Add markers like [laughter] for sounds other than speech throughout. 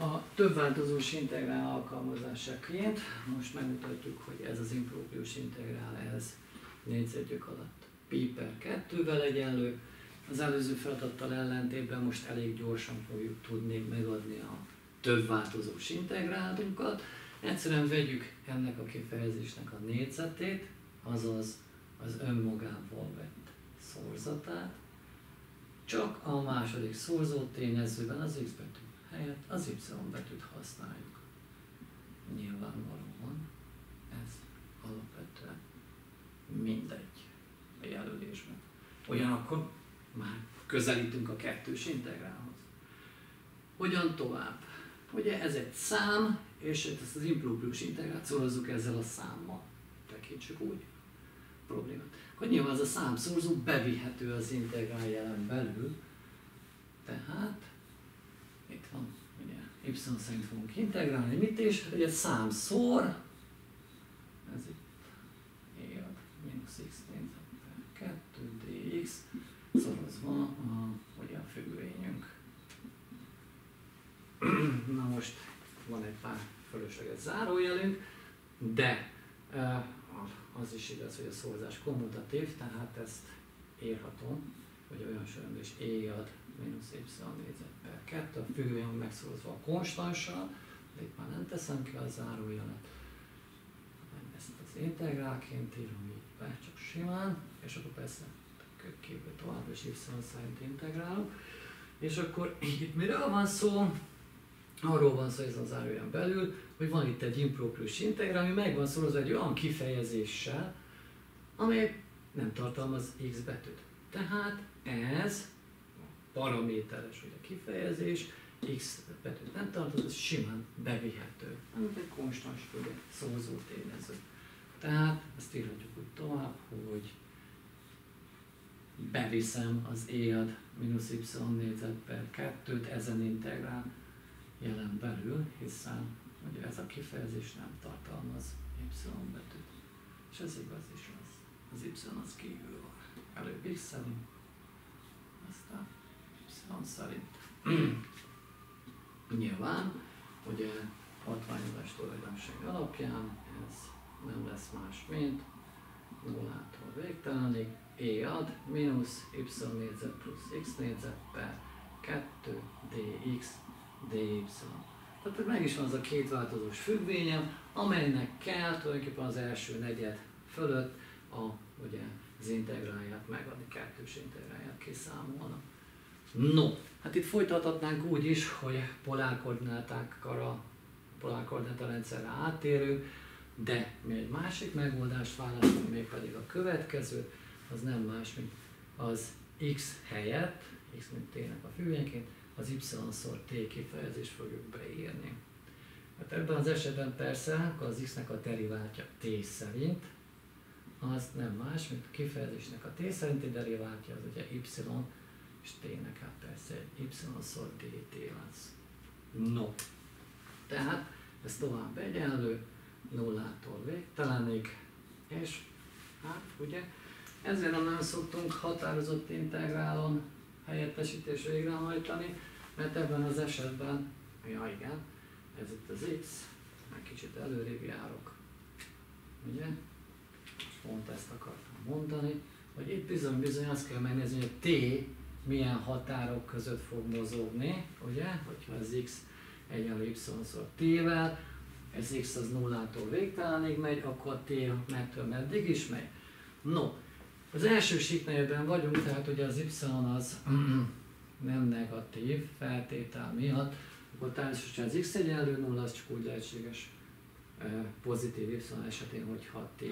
A több változós integrál alkalmazásaként most megmutatjuk, hogy ez az improprius integrál, ez négyzetgyök alatt pi per 2-vel egyenlő. Az előző feladattal ellentétben most elég gyorsan fogjuk tudni megadni a több változós integrálunkat. Egyszerűen vegyük ennek a kifejezésnek a négyzetét, azaz az önmagával vett szorzatát, csak a második szorzó tényezőben az x betű helyett az y betűt használjuk. Nyilvánvalóan ez alapvetően mindegy a jelölésben. Ugyanakkor már közelítünk a kettős integrálhoz. Hogyan tovább? Ugye ez egy szám, és ezt az improprius integrációt ezzel a számmal. Tekintsük úgy problémát. Hogy nyilván ez a számszorzó bevihető az integrál jelen belül, tehát itt van, ugye, y szerint fogunk integrálni, mit is, egy számszor, ez itt e ad minusz x négyzet 2 dx szorozva a, ugye a függvényünk. [clears throat] Na most van egy pár fölösleges zárójelünk, de az is igaz, hogy a szorzás kommutatív, tehát ezt írhatom, hogy olyan sorrendben is e ad mínusz y négyzet per 2, a függvény megszorozva a konstanssal, de itt már nem teszem ki a zárójelet, ezt az integrálként írom így be, csak simán, és akkor persze kívül tovább és y szerint integrálunk. És akkor itt miről van szó? Arról van szó, ez az zárójelen belül, hogy van itt egy improprius integrál, ami meg van szorozva egy olyan kifejezéssel, amely nem tartalmaz x betűt. Tehát ez paraméteres ugye kifejezés, x betűt nem tartalmaz, ez simán bevihető, amit egy konstans ugye, szózó tényező. Tehát ezt írhatjuk úgy tovább, hogy beviszem az éjad minusz y négyzet per 2-t ezen integrál jelen belül, hiszen ugye ez a kifejezés nem tartalmaz y betűt. És ez igaz is az. Az y az kívül van. Előbb x szerint, aztán y szerint. Nyilván, ugye hatványozás tulajdonság alapján ez nem lesz más, mint nullától végtelenig, e ad mínusz y négyzet plusz x négyzet per 2 dx dy. Tehát meg is van az a két változós függvényem, amelynek kell tulajdonképpen az első negyed fölött a, ugye, az integrálját megadni, kettős integrálját kiszámolna. No, hát itt folytathatnánk úgy is, hogy polárkoordinátákkal a polárkoordináta rendszerre áttérünk, de mi egy másik megoldást választunk, mégpedig a következő, az nem más, mint az x helyett, x mint t-nek a függvényként, az y-szor t kifejezést fogjuk beírni. Hát ebben az esetben persze az x-nek a deriváltja t szerint, az nem más, mint a kifejezésnek a t szerinti deriváltja, az ugye y, és t-nek hát persze egy y-szor dt lesz. No. Tehát ez tovább egyenlő, nullától végtelenig, és hát ugye ezért nem szoktunk határozott integrálon helyettesítés végrehajtani, mert ebben az esetben, ja igen, ez itt az x, meg kicsit előrébb járok. Ugye? Pont ezt akartam mondani, hogy itt bizony-bizony azt kell megnézni, hogy t milyen határok között fog mozogni, ugye? Hogyha az x egyenlő y-szor t-vel, ez x az nullától végtelenig megy, akkor t mettől meddig is megy. No, az első síknegyedben vagyunk, tehát ugye az y az [clears throat] nem negatív feltétel miatt, akkor természetesen az x egyenlő nulla, az csak úgy lehetséges pozitív y esetén, hogyha t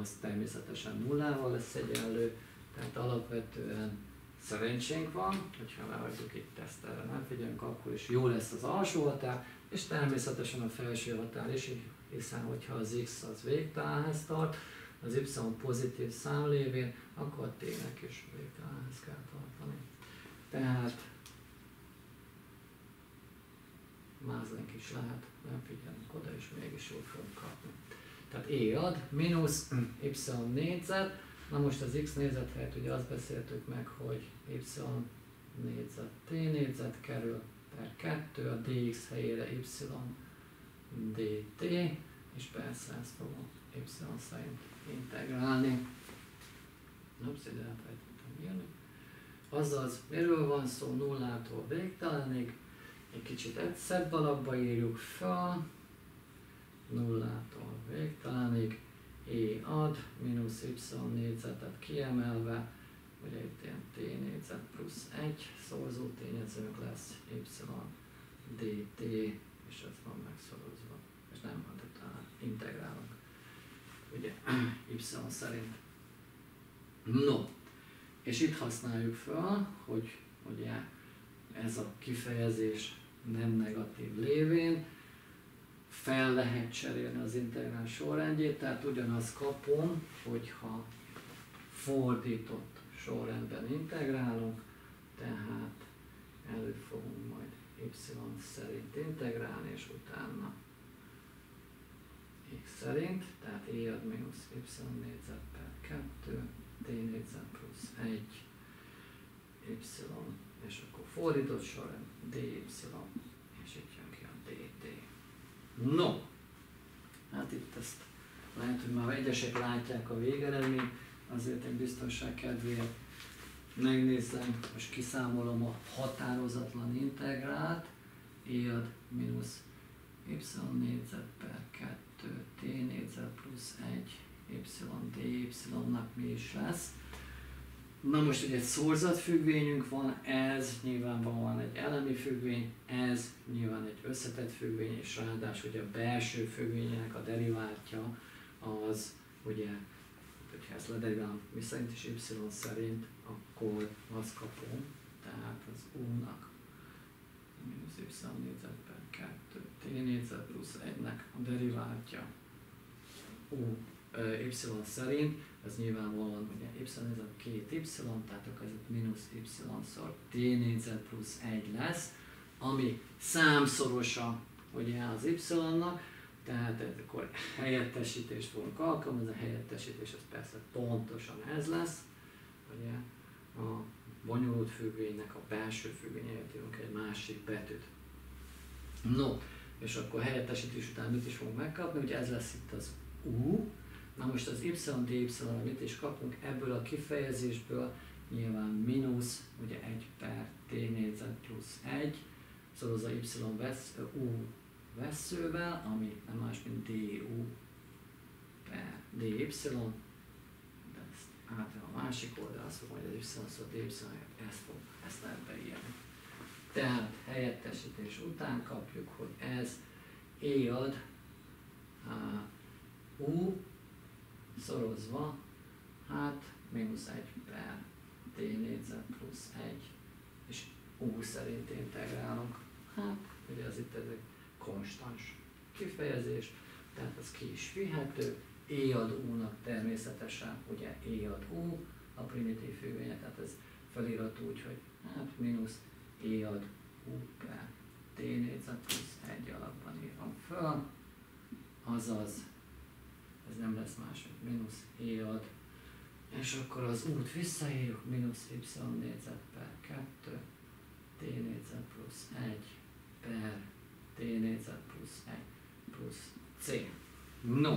az természetesen nullával lesz egyenlő, tehát alapvetően szerencsénk van, hogyha lehagyjuk itt tesztelre, nem figyelünk, akkor is jó lesz az alsó határ, és természetesen a felső határ is, hiszen hogyha az x az végtelenhez tart, az y pozitív szám lévén, akkor a t-nek is végtelenhez kell tartani. Tehát mázlink is lehet, nem figyelünk oda, és mégis jól fogunk kapni. Tehát E ad, mínusz y négyzet, na most az x négyzet helyett ugye azt beszéltük meg, hogy y négyzet t négyzet kerül, per 2, a dx helyére y dt, és persze ezt fogom y szerint integrálni. Ups, ide elfelejtettem írni. Azaz, miről van szó nullától végtelenig, egy kicsit egy szebb alapba írjuk fel, nullától végtelenig, e ad, mínusz y négyzetet kiemelve, ugye itt ilyen t négyzet plusz 1 szorzó tényezőnk lesz y dt, és ez van megszorozva, és nem van, tehát integrálunk, ugye [clears throat] y szerint. No, és itt használjuk fel, hogy ugye ez a kifejezés nem negatív lévén, fel lehet cserélni az integrál sorrendjét, tehát ugyanazt kapom, hogyha fordított sorrendben integrálunk, tehát elő fogunk majd y szerint integrálni, és utána x szerint, tehát e ad y négyzet per 2, t négyzet plusz 1, y, és akkor fordított sorrend, dy, és itt jön ki a dt. No, hát itt ezt lehet, hogy már egyesek látják a végeredményt, azért egy biztonság kedvéért megnézem, most kiszámolom a határozatlan integrált, e ad mínusz y négyzet per 2, t négyzet plusz 1, y dy-nak mi is lesz. Na most ugye egy szorzatfüggvényünk van, ez nyilvánvalóan egy elemi függvény, ez nyilván egy összetett függvény, és ráadásul ugye a belső függvénynek a deriváltja az ugye hogyha ezt lederiválom mi szerint is y szerint, akkor azt kapom, tehát az u-nak mínusz y négyzet per 2 t négyzet plusz 1-nek a deriváltja u y szerint, ez nyilvánvalóan ugye y ez a két y, tehát akkor ez mínusz y szor t négyzet plusz 1 lesz, ami számszorosa ugye az y-nak, tehát akkor helyettesítést fogunk alkalmazni, a helyettesítés az persze pontosan ez lesz, ugye a bonyolult függvénynek a belső függvényeit írunk egy másik betűt. No, és akkor helyettesítés után mit is fogunk megkapni, ugye ez lesz itt az U, na most az y, dy, mit is kapunk ebből a kifejezésből, nyilván mínusz, ugye 1 per t négyzet plusz 1, szorozza y vesz, u veszővel, ami nem más, mint du per dy, de ezt át a másik oldal, azt fog majd az y szó dy, ezt, fog, ezt lehet beírni. Tehát helyettesítés után kapjuk, hogy ez e ad u szorozva, hát mínusz 1 per t négyzet plusz 1, és u szerint integrálunk. Hát, ugye az itt ezek konstans kifejezés, tehát az ki is vihető, E ad U-nak természetesen, ugye E ad U, a primitív függvénye, tehát ez felirat úgy, hogy hát mínusz E ad U per T négyzet plusz egy alapban írom föl, azaz ez nem lesz más, mint mínusz ad, és akkor az út visszaírjuk, mínusz y négyzet per 2, t négyzet plusz 1 per t négyzet plusz 1 plusz c. No,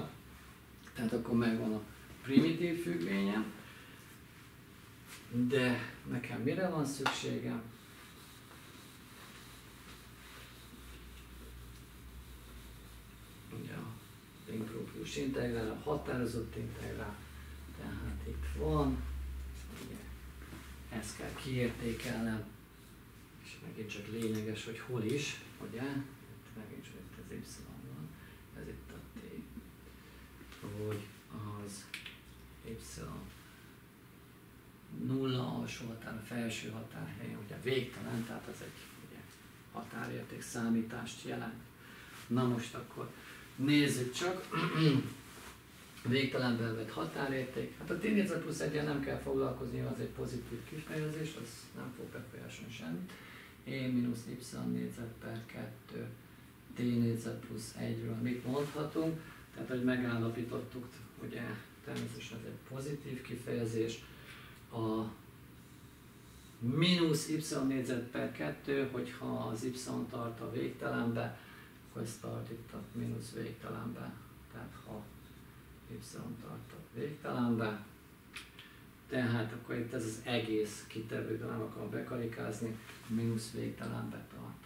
tehát akkor megvan a primitív függvényem, de nekem mire van szükségem? Ugye a improprius integrál, a határozott integrál, tehát itt van, ugye, ezt kell kiértékelnem, és megint csak lényeges, hogy hol is, ugye, megint csak itt az y van, ez itt a t, hogy az y nulla alsó határ, felső határ helyen, ugye végtelen, tehát ez egy ugye, határérték számítást jelent. Na most akkor nézzük csak, [clears throat] végtelenben vett határérték. Hát a t plusz egyen nem kell foglalkozni, az egy pozitív kifejezés, az nem fog befolyásolni semmit. e mínusz y négyzet per 2 t plusz 1-ről mit mondhatunk, tehát hogy megállapítottuk, ugye, természetesen ez egy pozitív kifejezés, a mínusz y négyzet per 2, hogyha az y tart a végtelenbe, akkor ez tart itt a mínusz végtelenbe. Tehát ha y tart a végtelenbe, tehát akkor itt ez az egész kitevő, nem akarom bekarikázni, mínusz végtelenbe tart.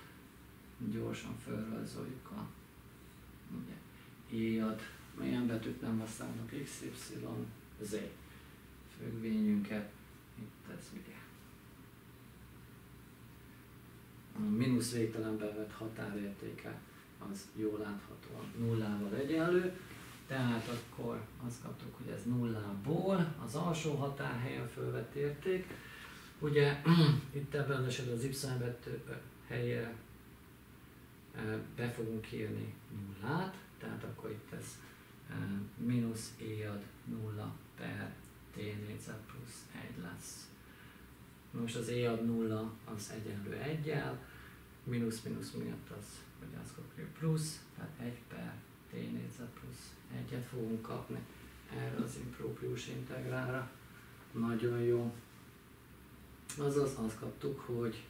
Gyorsan felrajzoljuk a ugye, íjad, milyen betűt nem használnak, x, y, z függvényünket, itt ez ugye. A mínusz végtelenbe vett határértéke az jól láthatóan nullával egyenlő, tehát akkor azt kaptuk, hogy ez nullából az alsó határhelyen fölvett érték. Ugye [clears throat] itt ebben az esetben az y helyére be fogunk írni nullát, tehát akkor itt ez mínusz e ad nulla per t négyzet plusz 1 lesz. Most az e ad nulla az egyenlő egyel, mínusz mínusz miatt az, kapjuk plusz, tehát 1 per t négyzet plusz egyet fogunk kapni erre az improprius integrálra. Nagyon jó. Azaz azt kaptuk, hogy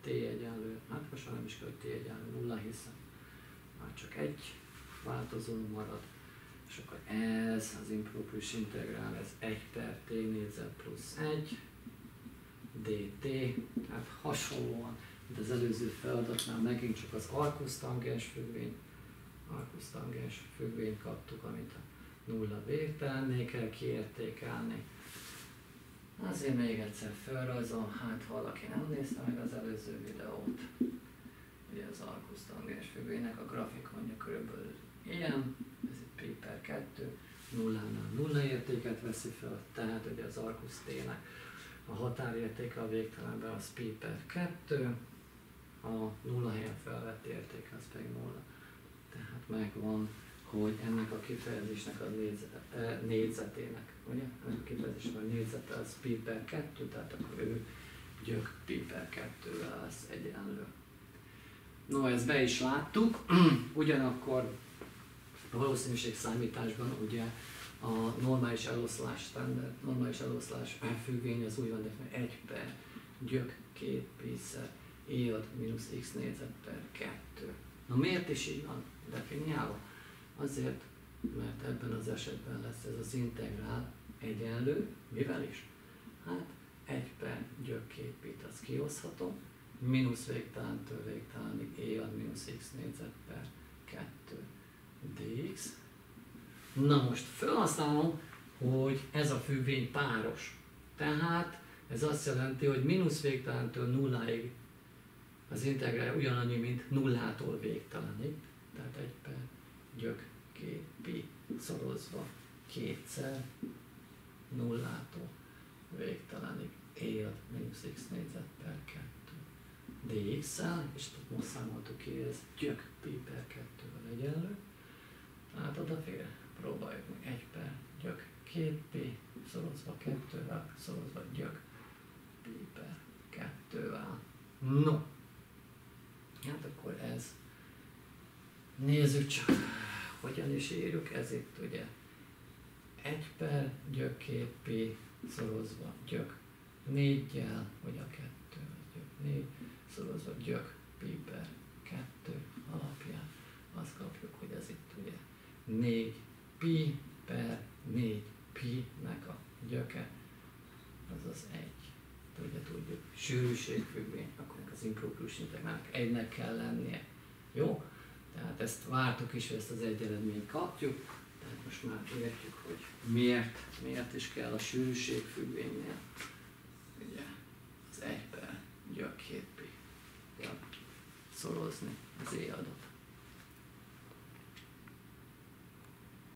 t egyenlő, hát most nem is kell, hogy t egyenlő nulla, hiszen már csak egy változó marad. És akkor ez az improprius integrál, ez 1 per t négyzet plusz 1 dt, tehát hasonlóan, mint az előző feladatnál megint csak az arkusz tangens függvény Markus tangens függvényt kaptuk, amit a nulla végtelenné kell kiértékelni. Azért még egyszer felrajzolom, hát valaki nem nézte meg az előző videót. Ugye az Arkus tangens függvénynek a grafikonja körülbelül ilyen, ez itt pi per 2, nullánál nulla értéket veszi fel, tehát ugye az Arkus T-nek a határértéke a végtelenben az pi per 2, a nulla helyen felvett érték az pedig nulla tehát megvan, hogy ennek a kifejezésnek a négyzet, négyzetének, ugye? Ennek a kifejezésnek a négyzete az pi per 2, tehát akkor ő gyök pi per 2-vel lesz egyenlő. No, ezt be is láttuk, [clears throat] ugyanakkor a valószínűség számításban ugye a normális eloszlás standard, normális eloszlás függvény az úgy van definálva 1 per gyök 2 pi e ad mínusz x négyzet per 2. Na miért is így van? definiálva? Azért, mert ebben az esetben lesz ez az integrál egyenlő, mivel is? Hát 1 per gyök két az kihozhatom, mínusz végtelentől végtelenig e ad mínusz x négyzet per 2 dx. Na most felhasználom, hogy ez a függvény páros. Tehát ez azt jelenti, hogy mínusz végtelentől nulláig az integrál ugyanannyi, mint nullától végtelenig tehát egy per gyök két pi szorozva kétszer nullától végtelenig él mínusz x négyzet per 2 dx-szel, és most számoltuk ki, ez gyök pi per 2-vel egyenlő, tehát odafér, próbáljuk meg. 1 per gyök 2 pi szorozva 2-vel, szorozva gyök pi per 2-vel. No, hát akkor ez Nézzük csak, hogyan is írjuk, ez itt ugye 1 per gyök 2 pi szorozva gyök 4-jel, vagy a 2 gyök 4 szorozva gyök pi per 2 alapján. Azt kapjuk, hogy ez itt ugye 4 pi per 4 pi-nek a gyöke, az 1. Ugye tudjuk, sűrűségfüggvény, akkor az improprius integrálnak egynek kell lennie. Jó? Tehát ezt vártuk is, ezt az egy eredményt kapjuk, tehát most már értjük, hogy miért, miért is kell a sűrűség függvénynél. Ugye az egy per gyök 7 pi szorozni az adatot.